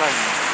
Fajnie.